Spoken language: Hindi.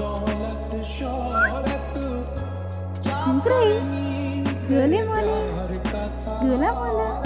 दौलत शोहरत क्या गोले मोले। गोला मोला।